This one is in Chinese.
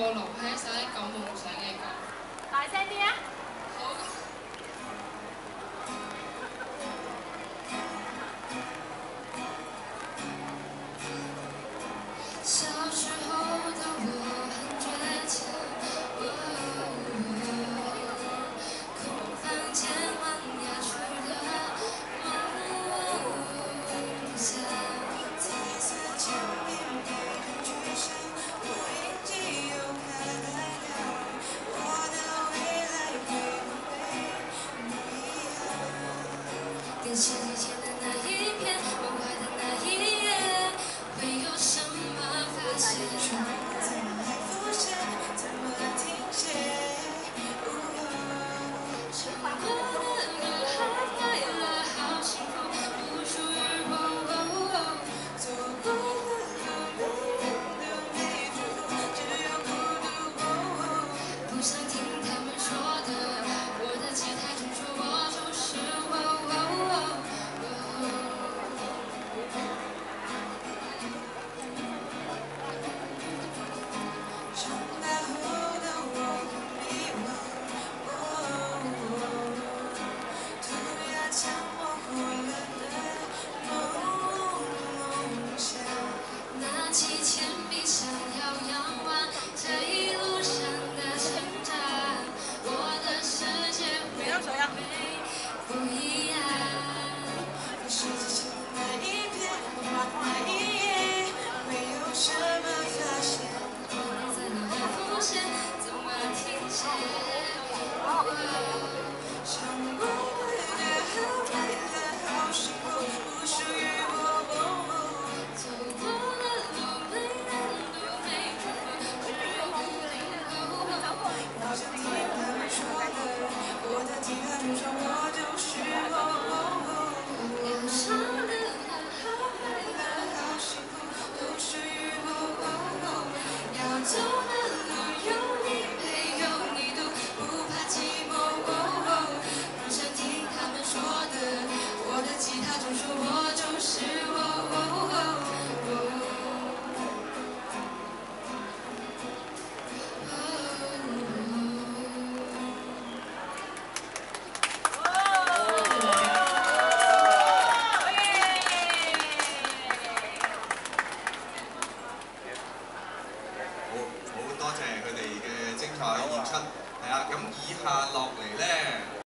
no, no. 眼前、眼的那一片，往后的那一夜会有什么发现？提前避望这一路上的我的世界会不一样。一一没有什么发现。以下落嚟咧